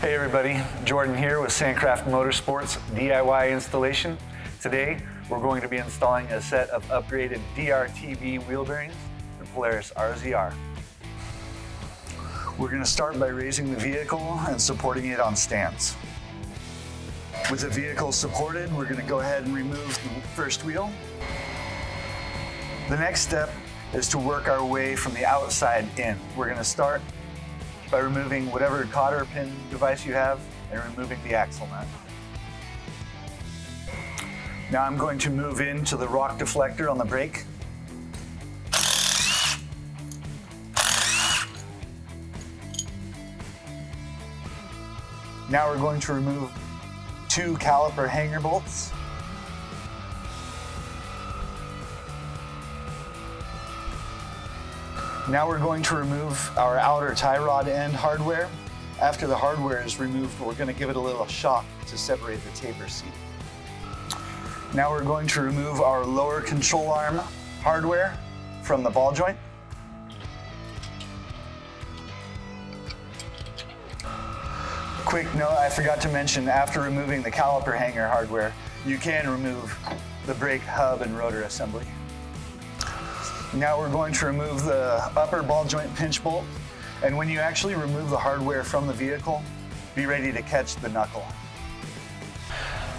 Hey everybody, Jordan here with Sandcraft Motorsports DIY installation. Today we're going to be installing a set of upgraded DRTB wheel bearings, the Polaris RZR. We're going to start by raising the vehicle and supporting it on stands. With the vehicle supported, we're going to go ahead and remove the first wheel. The next step is to work our way from the outside in. We're going to start by removing whatever cotter pin device you have and removing the axle nut. Now I'm going to move into the rock deflector on the brake. Now we're going to remove two caliper hanger bolts. Now we're going to remove our outer tie rod end hardware. After the hardware is removed, we're going to give it a little shock to separate the taper seat. Now we're going to remove our lower control arm hardware from the ball joint. Quick note, I forgot to mention, after removing the caliper hanger hardware, you can remove the brake hub and rotor assembly. Now we're going to remove the upper ball joint pinch bolt. And when you actually remove the hardware from the vehicle, be ready to catch the knuckle.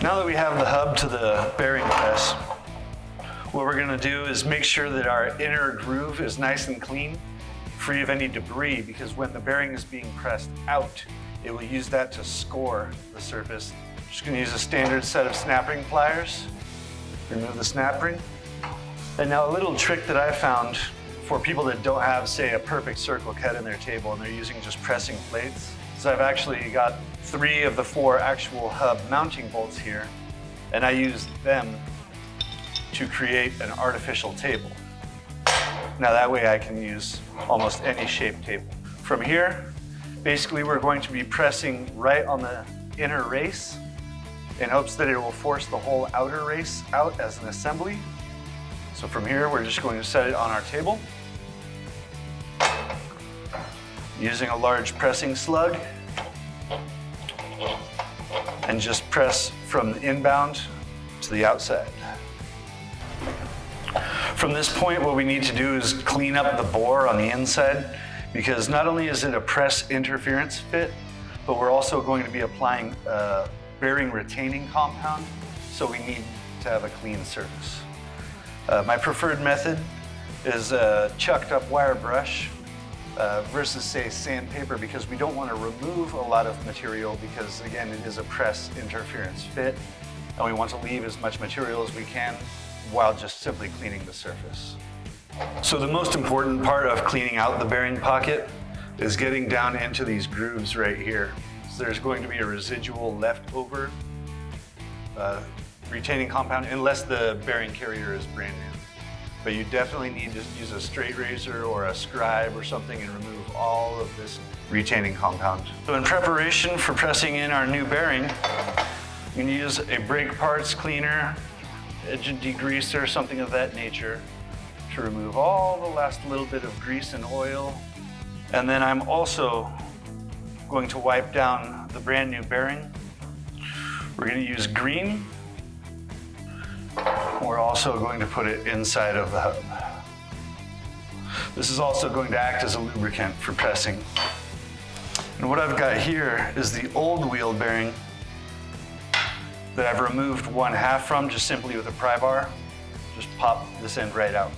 Now that we have the hub to the bearing press, what we're gonna do is make sure that our inner groove is nice and clean, free of any debris, because when the bearing is being pressed out, it will use that to score the surface. Just gonna use a standard set of snap ring pliers, remove the snap ring, and now a little trick that I found for people that don't have, say, a perfect circle cut in their table and they're using just pressing plates, is I've actually got three of the four actual hub mounting bolts here, and I use them to create an artificial table. Now that way I can use almost any shape table. From here, basically we're going to be pressing right on the inner race in hopes that it will force the whole outer race out as an assembly so from here, we're just going to set it on our table. Using a large pressing slug. And just press from the inbound to the outside. From this point, what we need to do is clean up the bore on the inside because not only is it a press interference fit, but we're also going to be applying a bearing retaining compound, so we need to have a clean surface. Uh, my preferred method is a chucked up wire brush uh, versus say sandpaper because we don't want to remove a lot of material because again it is a press interference fit and we want to leave as much material as we can while just simply cleaning the surface. So the most important part of cleaning out the bearing pocket is getting down into these grooves right here. So there's going to be a residual leftover uh, retaining compound unless the bearing carrier is brand new. But you definitely need to use a straight razor or a scribe or something and remove all of this retaining compound. So in preparation for pressing in our new bearing, you can use a brake parts cleaner, edge degreaser, something of that nature to remove all the last little bit of grease and oil. And then I'm also going to wipe down the brand new bearing. We're going to use green we're also going to put it inside of the hub. This is also going to act as a lubricant for pressing. And what I've got here is the old wheel bearing that I've removed one half from just simply with a pry bar. Just pop this end right out.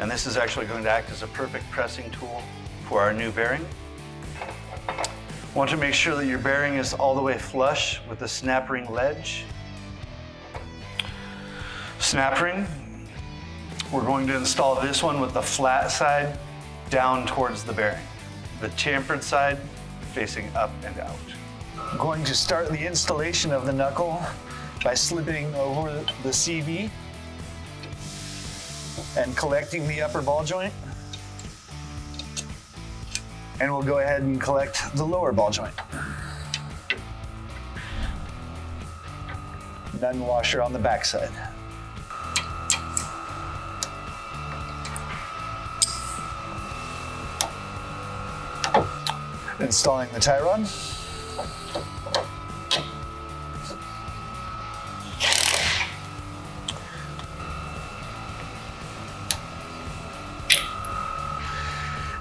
And this is actually going to act as a perfect pressing tool for our new bearing. Want to make sure that your bearing is all the way flush with the snap ring ledge snap ring. We're going to install this one with the flat side down towards the bearing. The chamfered side facing up and out. I'm going to start the installation of the knuckle by slipping over the CV and collecting the upper ball joint. And we'll go ahead and collect the lower ball joint. Nut washer on the backside. installing the tie rod.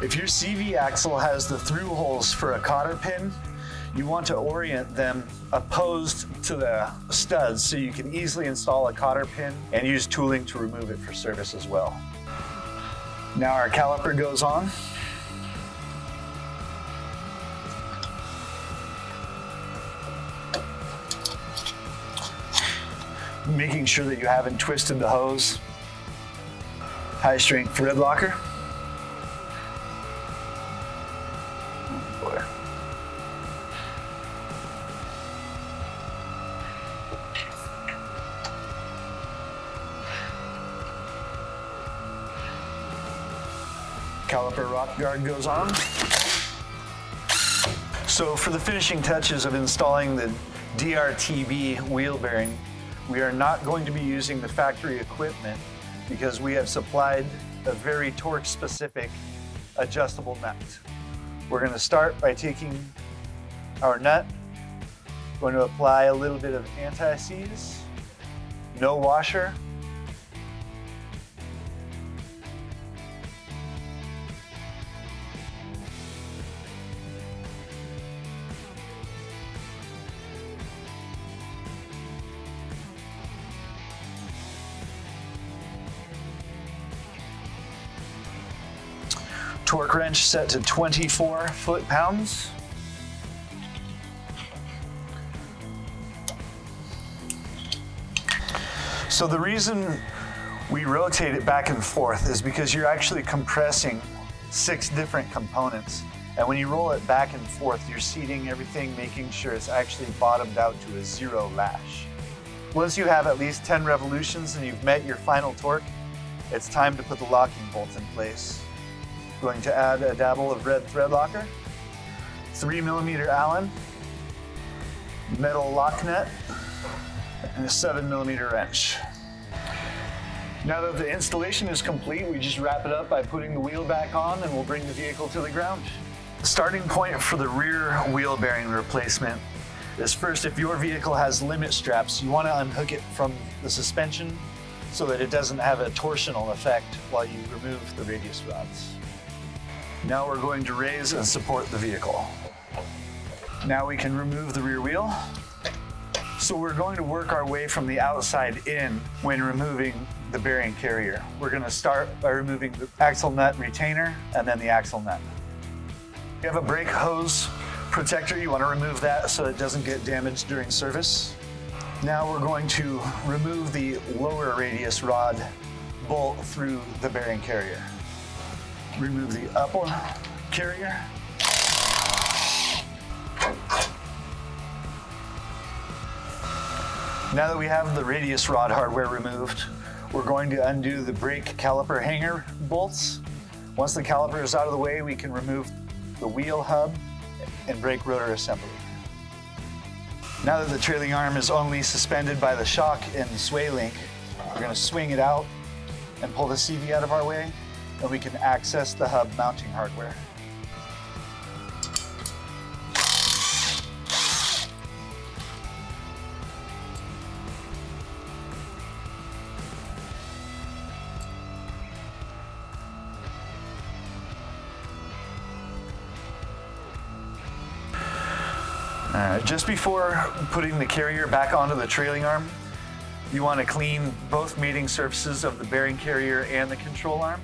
If your CV axle has the through holes for a cotter pin, you want to orient them opposed to the studs so you can easily install a cotter pin and use tooling to remove it for service as well. Now our caliper goes on. Making sure that you haven't twisted the hose. High strength thread locker. caliper rock guard goes on. So for the finishing touches of installing the DRTB wheel bearing, we are not going to be using the factory equipment because we have supplied a very torque specific adjustable nut. We're going to start by taking our nut, going to apply a little bit of anti-seize, no washer, torque wrench set to 24 foot-pounds. So the reason we rotate it back and forth is because you're actually compressing six different components. And when you roll it back and forth, you're seating everything, making sure it's actually bottomed out to a zero lash. Once you have at least 10 revolutions and you've met your final torque, it's time to put the locking bolt in place. Going to add a dabble of red thread locker, three millimeter Allen, metal lock nut, and a seven millimeter wrench. Now that the installation is complete, we just wrap it up by putting the wheel back on and we'll bring the vehicle to the ground. Starting point for the rear wheel bearing replacement is first, if your vehicle has limit straps, you want to unhook it from the suspension so that it doesn't have a torsional effect while you remove the radius rods. Now we're going to raise and support the vehicle. Now we can remove the rear wheel. So we're going to work our way from the outside in when removing the bearing carrier. We're going to start by removing the axle nut retainer and then the axle nut. You have a brake hose protector. You want to remove that so it doesn't get damaged during service. Now we're going to remove the lower radius rod bolt through the bearing carrier remove the upper carrier. Now that we have the radius rod hardware removed, we're going to undo the brake caliper hanger bolts. Once the caliper is out of the way, we can remove the wheel hub and brake rotor assembly. Now that the trailing arm is only suspended by the shock and sway link, we're going to swing it out and pull the CV out of our way and we can access the hub mounting hardware. Just before putting the carrier back onto the trailing arm, you want to clean both mating surfaces of the bearing carrier and the control arm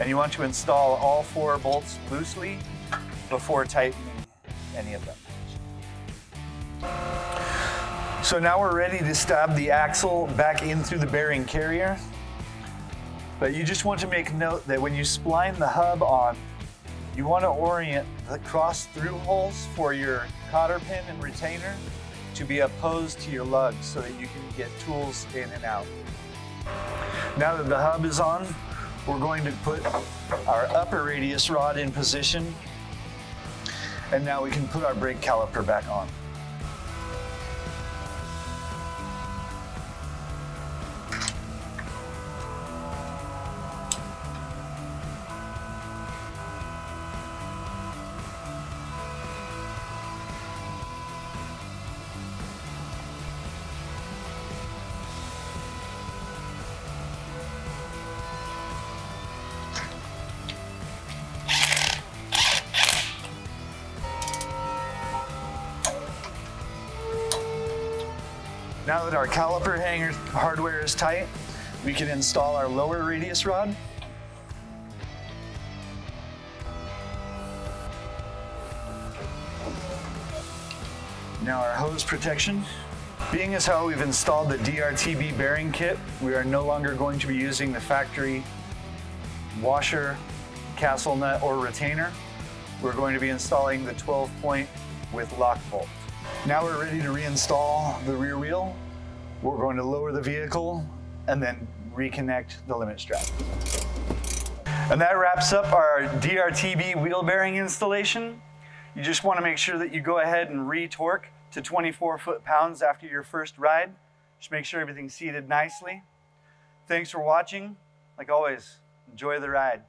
and you want to install all four bolts loosely before tightening any of them. So now we're ready to stab the axle back in through the bearing carrier. But you just want to make note that when you spline the hub on, you want to orient the cross through holes for your cotter pin and retainer to be opposed to your lugs so that you can get tools in and out. Now that the hub is on, we're going to put our upper radius rod in position. And now we can put our brake caliper back on. Now that our caliper hanger hardware is tight, we can install our lower radius rod. Now our hose protection. Being as how we've installed the DRTB bearing kit, we are no longer going to be using the factory washer, castle nut, or retainer. We're going to be installing the 12 point with lock bolt. Now we're ready to reinstall the rear wheel. We're going to lower the vehicle and then reconnect the limit strap. And that wraps up our DRTB wheel bearing installation. You just want to make sure that you go ahead and re-torque to 24 foot-pounds after your first ride. Just make sure everything's seated nicely. Thanks for watching. Like always, enjoy the ride.